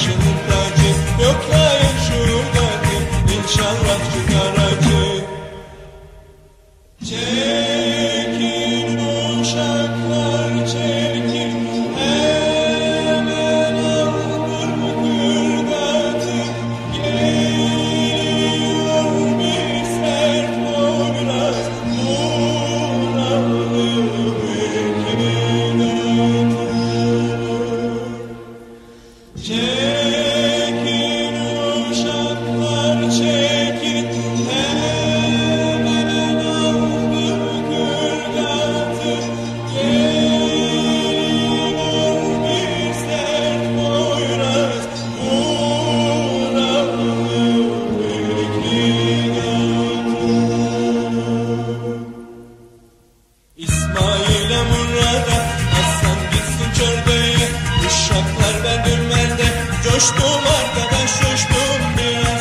başının tacı Yoklayın şuradaki. İnşallah çıkaracı Ceylan İsmail'e burada Aslan gitsin çördeye Uşaklar ben dümende. Coştum arkadaş coştum biraz